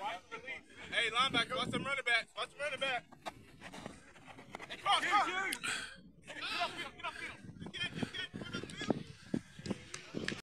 Hey, linebacker, what's the.